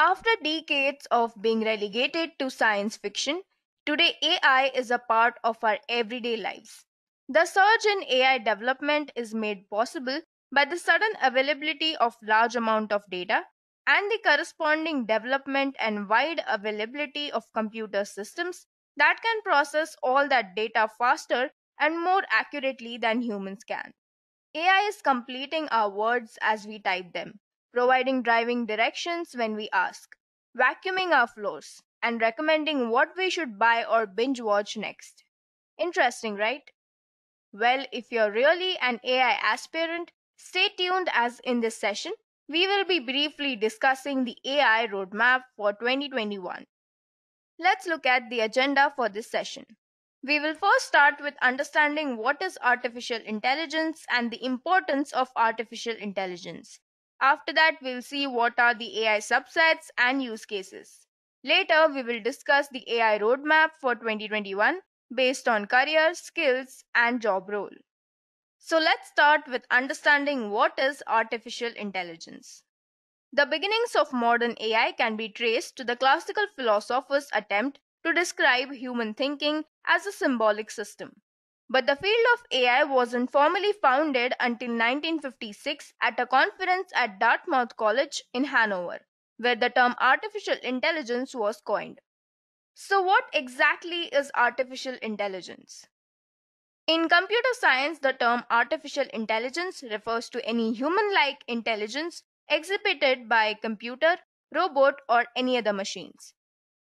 After decades of being relegated to science fiction, today AI is a part of our everyday lives. The surge in AI development is made possible by the sudden availability of large amount of data and the corresponding development and wide availability of computer systems that can process all that data faster and more accurately than humans can. AI is completing our words as we type them providing driving directions when we ask, vacuuming our floors, and recommending what we should buy or binge watch next. Interesting, right? Well, if you're really an AI aspirant, stay tuned as in this session, we will be briefly discussing the AI roadmap for 2021. Let's look at the agenda for this session. We will first start with understanding what is artificial intelligence and the importance of artificial intelligence. After that, we'll see what are the AI subsets and use cases. Later, we will discuss the AI roadmap for 2021 based on career, skills, and job role. So let's start with understanding what is artificial intelligence. The beginnings of modern AI can be traced to the classical philosophers' attempt to describe human thinking as a symbolic system. But the field of AI wasn't formally founded until 1956 at a conference at Dartmouth College in Hanover, where the term artificial intelligence was coined. So, what exactly is artificial intelligence? In computer science, the term artificial intelligence refers to any human like intelligence exhibited by a computer, robot, or any other machines.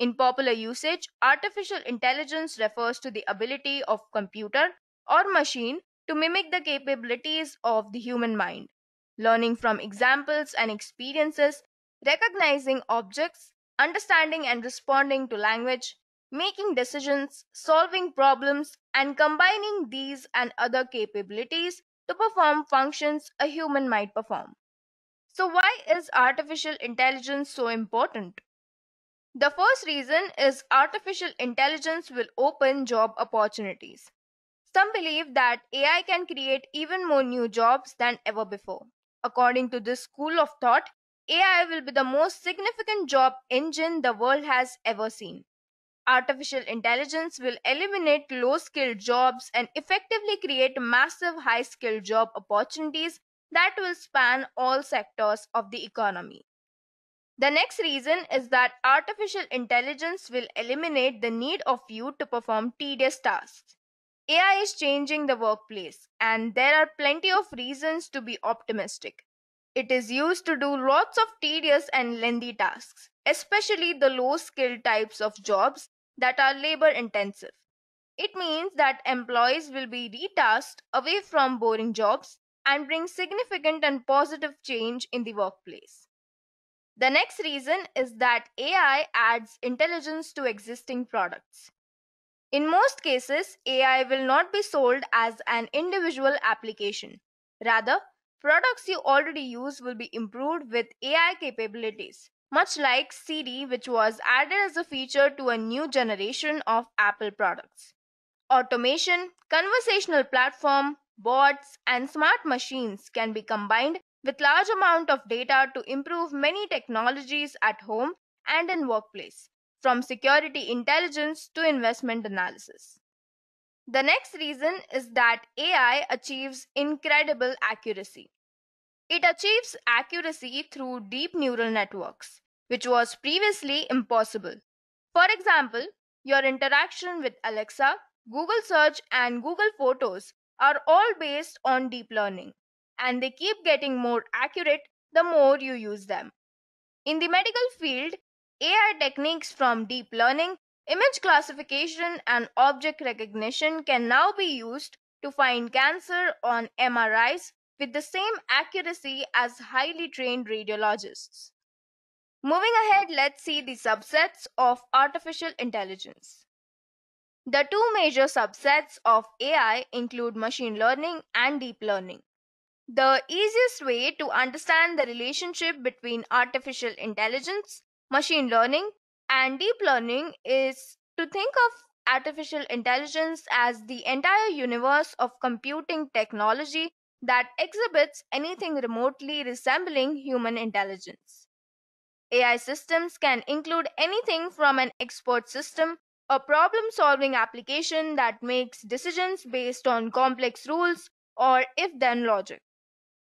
In popular usage, artificial intelligence refers to the ability of computer or machine to mimic the capabilities of the human mind, learning from examples and experiences, recognizing objects, understanding and responding to language, making decisions, solving problems, and combining these and other capabilities to perform functions a human might perform. So, why is artificial intelligence so important? The first reason is artificial intelligence will open job opportunities. Some believe that AI can create even more new jobs than ever before. According to this school of thought, AI will be the most significant job engine the world has ever seen. Artificial intelligence will eliminate low skilled jobs and effectively create massive high skilled job opportunities that will span all sectors of the economy. The next reason is that artificial intelligence will eliminate the need of you to perform tedious tasks. AI is changing the workplace, and there are plenty of reasons to be optimistic. It is used to do lots of tedious and lengthy tasks, especially the low skilled types of jobs that are labor intensive. It means that employees will be retasked away from boring jobs and bring significant and positive change in the workplace. The next reason is that AI adds intelligence to existing products. In most cases, AI will not be sold as an individual application. Rather, products you already use will be improved with AI capabilities, much like Siri, which was added as a feature to a new generation of Apple products. Automation, conversational platform, bots, and smart machines can be combined with large amount of data to improve many technologies at home and in workplace from security intelligence to investment analysis. The next reason is that ai achieves incredible accuracy. It achieves accuracy through deep neural networks which was previously impossible. For example your interaction with alexa google search and google photos are all based on deep learning and they keep getting more accurate the more you use them. In the medical field, AI techniques from deep learning, image classification, and object recognition can now be used to find cancer on MRIs with the same accuracy as highly trained radiologists. Moving ahead, let's see the subsets of artificial intelligence. The two major subsets of AI include machine learning and deep learning. The easiest way to understand the relationship between artificial intelligence, machine learning, and deep learning is to think of artificial intelligence as the entire universe of computing technology that exhibits anything remotely resembling human intelligence. AI systems can include anything from an expert system, a problem solving application that makes decisions based on complex rules or if then logic.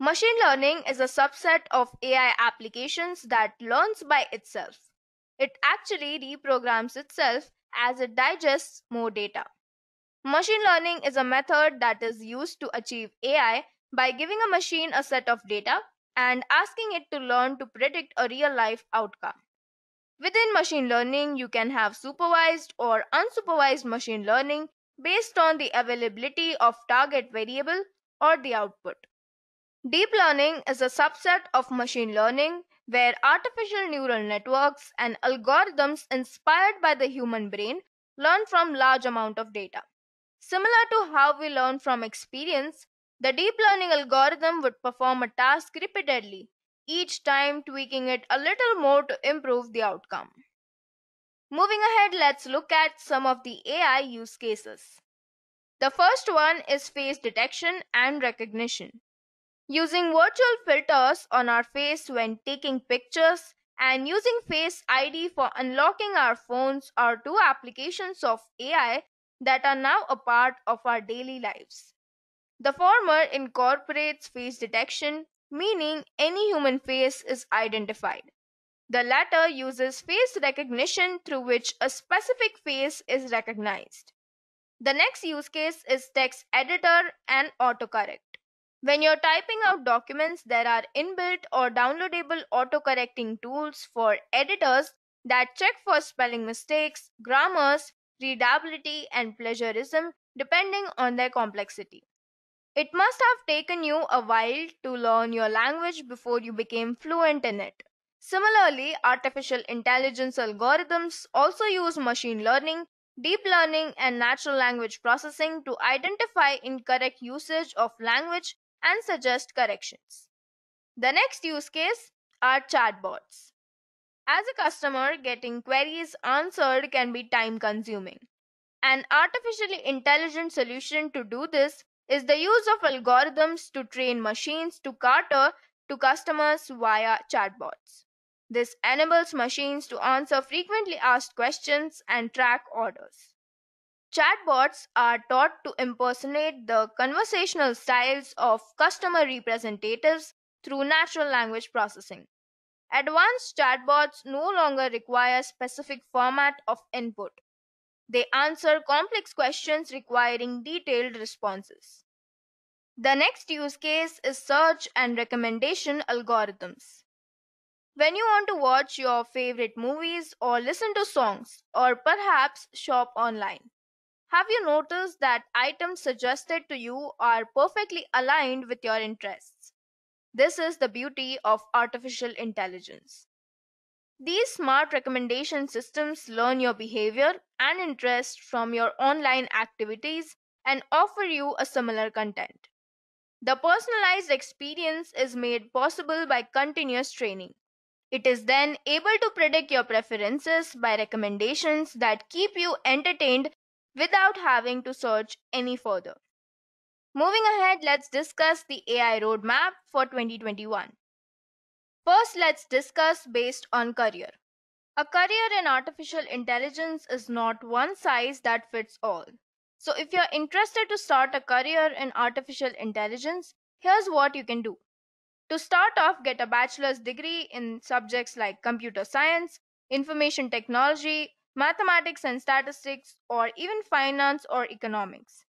Machine learning is a subset of AI applications that learns by itself. It actually reprograms itself as it digests more data. Machine learning is a method that is used to achieve AI by giving a machine a set of data and asking it to learn to predict a real life outcome. Within machine learning, you can have supervised or unsupervised machine learning based on the availability of target variable or the output. Deep learning is a subset of machine learning where artificial neural networks and algorithms inspired by the human brain learn from large amount of data. Similar to how we learn from experience, the deep learning algorithm would perform a task repeatedly, each time tweaking it a little more to improve the outcome. Moving ahead, let's look at some of the AI use cases. The first one is face detection and recognition. Using virtual filters on our face when taking pictures and using Face ID for unlocking our phones are two applications of AI that are now a part of our daily lives. The former incorporates face detection, meaning any human face is identified. The latter uses face recognition through which a specific face is recognized. The next use case is text editor and autocorrect. When you're typing out documents, there are inbuilt or downloadable autocorrecting tools for editors that check for spelling mistakes, grammars, readability, and plagiarism depending on their complexity. It must have taken you a while to learn your language before you became fluent in it. Similarly, artificial intelligence algorithms also use machine learning, deep learning, and natural language processing to identify incorrect usage of language and suggest corrections. The next use case are chatbots. As a customer, getting queries answered can be time consuming. An artificially intelligent solution to do this is the use of algorithms to train machines to cater to customers via chatbots. This enables machines to answer frequently asked questions and track orders. Chatbots are taught to impersonate the conversational styles of customer representatives through natural language processing. Advanced chatbots no longer require specific format of input. They answer complex questions requiring detailed responses. The next use case is search and recommendation algorithms. When you want to watch your favorite movies or listen to songs or perhaps shop online, have you noticed that items suggested to you are perfectly aligned with your interests? This is the beauty of artificial intelligence. These smart recommendation systems learn your behavior and interest from your online activities and offer you a similar content. The personalized experience is made possible by continuous training. It is then able to predict your preferences by recommendations that keep you entertained without having to search any further. Moving ahead, let's discuss the AI roadmap for 2021. First, let's discuss based on career. A career in artificial intelligence is not one size that fits all. So, if you're interested to start a career in artificial intelligence, here's what you can do. To start off, get a bachelor's degree in subjects like computer science, information technology, mathematics and statistics, or even finance or economics.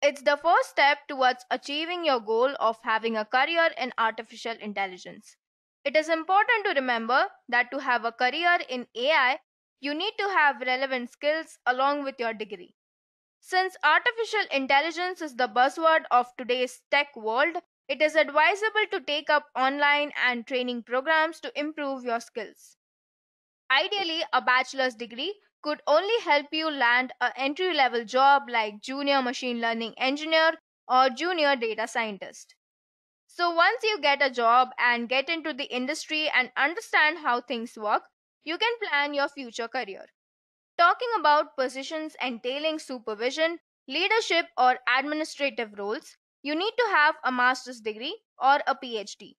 It's the first step towards achieving your goal of having a career in artificial intelligence. It is important to remember that to have a career in AI, you need to have relevant skills along with your degree. Since artificial intelligence is the buzzword of today's tech world, it is advisable to take up online and training programs to improve your skills. Ideally, a bachelor's degree could only help you land an entry level job like junior machine learning engineer or junior data scientist. So once you get a job and get into the industry and understand how things work, you can plan your future career. Talking about positions entailing supervision, leadership, or administrative roles, you need to have a master's degree or a PhD.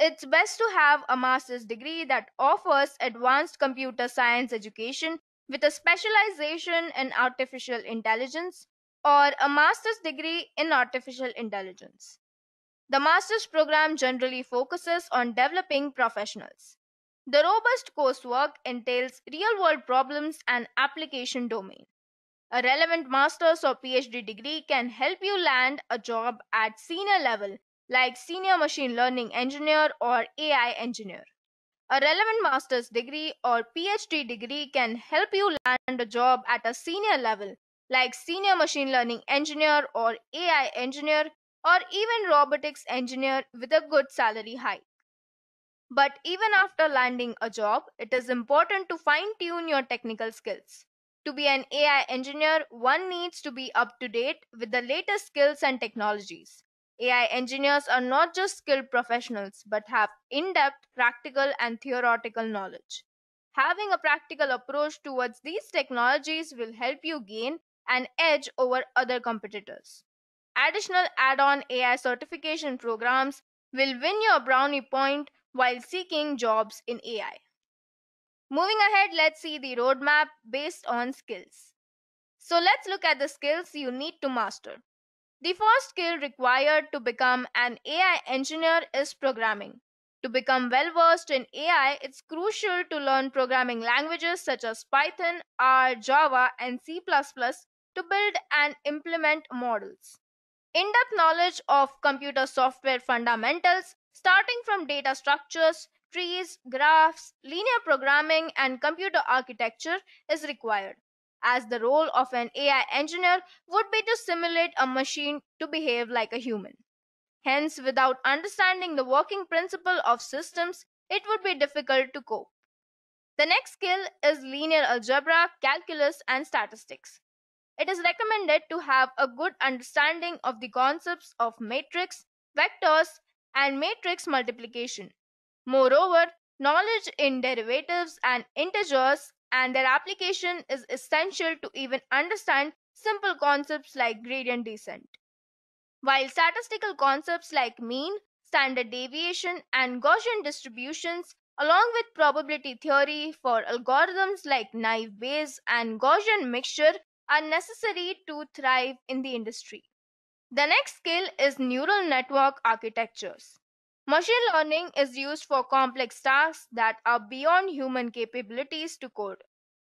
It's best to have a master's degree that offers advanced computer science education with a specialization in artificial intelligence or a master's degree in artificial intelligence. The master's program generally focuses on developing professionals. The robust coursework entails real world problems and application domain. A relevant master's or PhD degree can help you land a job at senior level, like senior machine learning engineer or AI engineer. A relevant master's degree or PhD degree can help you land a job at a senior level, like senior machine learning engineer or AI engineer, or even robotics engineer with a good salary hike. But even after landing a job, it is important to fine tune your technical skills. To be an AI engineer, one needs to be up to date with the latest skills and technologies. AI engineers are not just skilled professionals but have in depth practical and theoretical knowledge. Having a practical approach towards these technologies will help you gain an edge over other competitors. Additional add on AI certification programs will win you a brownie point while seeking jobs in AI. Moving ahead, let's see the roadmap based on skills. So let's look at the skills you need to master. The first skill required to become an AI engineer is programming. To become well versed in AI, it's crucial to learn programming languages such as Python, R, Java, and C to build and implement models. In depth knowledge of computer software fundamentals, starting from data structures, trees, graphs, linear programming, and computer architecture is required, as the role of an AI engineer would be to simulate a machine to behave like a human. Hence, without understanding the working principle of systems, it would be difficult to cope. The next skill is linear algebra, calculus, and statistics. It is recommended to have a good understanding of the concepts of matrix, vectors, and matrix multiplication. Moreover, knowledge in derivatives and integers and their application is essential to even understand simple concepts like gradient descent. While statistical concepts like mean, standard deviation, and Gaussian distributions, along with probability theory for algorithms like naive Bayes and Gaussian mixture, are necessary to thrive in the industry. The next skill is neural network architectures. Machine learning is used for complex tasks that are beyond human capabilities to code.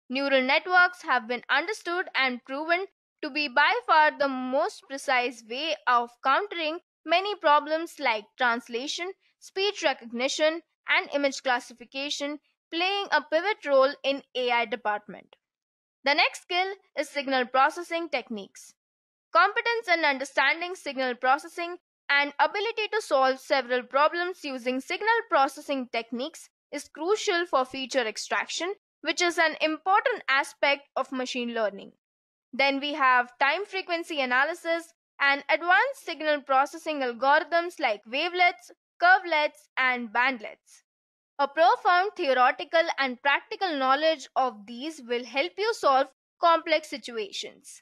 Neural networks have been understood and proven to be by far the most precise way of countering many problems like translation, speech recognition, and image classification, playing a pivot role in AI department. The next skill is signal processing techniques. Competence in understanding signal processing and ability to solve several problems using signal processing techniques is crucial for feature extraction, which is an important aspect of machine learning. Then we have time frequency analysis and advanced signal processing algorithms like wavelets, curvelets, and bandlets. A profound theoretical and practical knowledge of these will help you solve complex situations.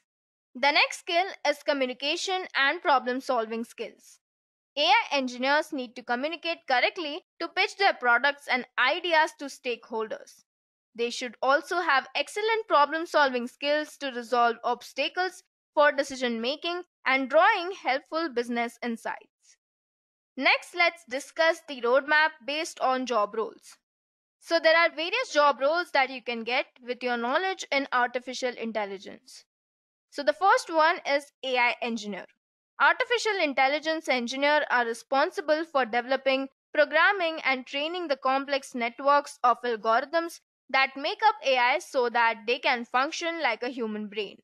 The next skill is communication and problem solving skills. AI engineers need to communicate correctly to pitch their products and ideas to stakeholders. They should also have excellent problem solving skills to resolve obstacles for decision making and drawing helpful business insights. Next, let's discuss the roadmap based on job roles. So, there are various job roles that you can get with your knowledge in artificial intelligence. So the first one is AI engineer. Artificial intelligence engineer are responsible for developing, programming and training the complex networks of algorithms that make up AI so that they can function like a human brain.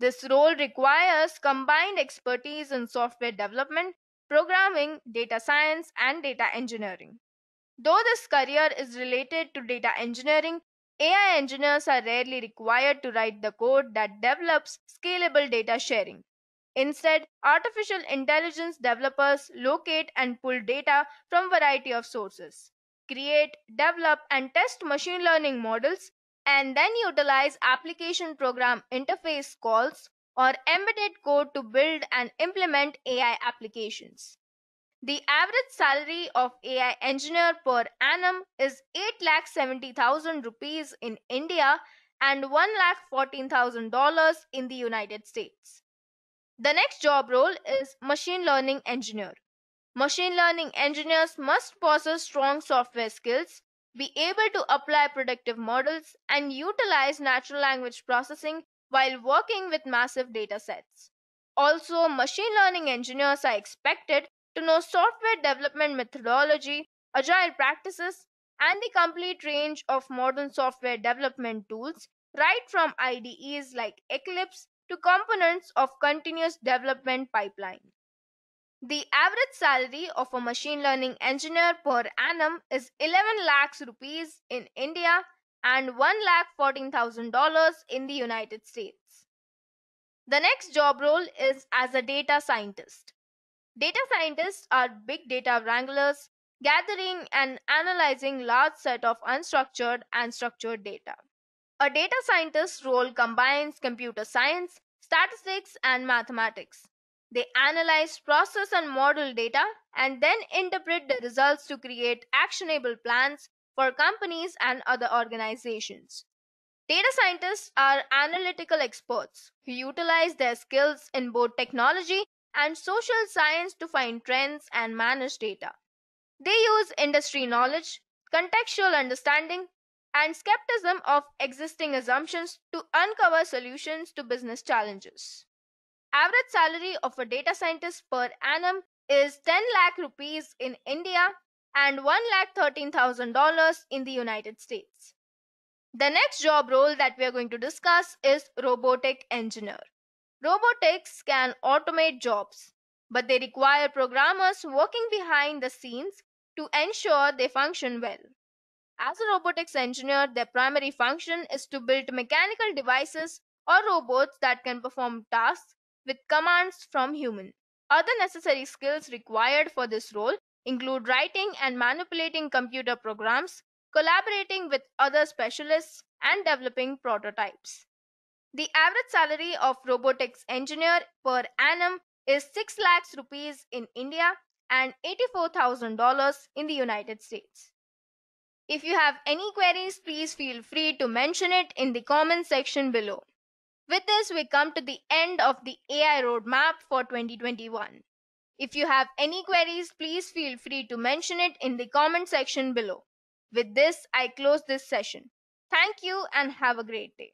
This role requires combined expertise in software development, programming, data science, and data engineering. Though this career is related to data engineering, AI engineers are rarely required to write the code that develops scalable data sharing. Instead, artificial intelligence developers locate and pull data from variety of sources, create, develop and test machine learning models and then utilize application program interface calls or embedded code to build and implement AI applications. The average salary of AI engineer per annum is 8,70,000 rupees in India and $1,14,000 in the United States. The next job role is machine learning engineer. Machine learning engineers must possess strong software skills, be able to apply predictive models, and utilize natural language processing while working with massive data sets. Also, machine learning engineers are expected to know software development methodology, agile practices, and the complete range of modern software development tools, right from IDEs like Eclipse to components of continuous development pipeline. The average salary of a machine learning engineer per annum is 11 lakhs rupees in India and 1 lakh 14,000 dollars in the United States. The next job role is as a data scientist. Data scientists are big data wranglers, gathering and analyzing large set of unstructured and structured data. A data scientist's role combines computer science, statistics, and mathematics. They analyze, process, and model data and then interpret the results to create actionable plans for companies and other organizations. Data scientists are analytical experts who utilize their skills in both technology and social science to find trends and manage data. They use industry knowledge, contextual understanding, and skepticism of existing assumptions to uncover solutions to business challenges. Average salary of a data scientist per annum is 10 lakh rupees in India and 1 lakh 13,000 dollars in the United States. The next job role that we are going to discuss is robotic engineer. Robotics can automate jobs, but they require programmers working behind the scenes to ensure they function well. As a robotics engineer, their primary function is to build mechanical devices or robots that can perform tasks with commands from human. Other necessary skills required for this role include writing and manipulating computer programs, collaborating with other specialists, and developing prototypes. The average salary of robotics engineer per annum is 6 lakhs rupees in India and $84,000 in the United States. If you have any queries, please feel free to mention it in the comment section below. With this, we come to the end of the AI roadmap for 2021. If you have any queries, please feel free to mention it in the comment section below. With this, I close this session. Thank you and have a great day.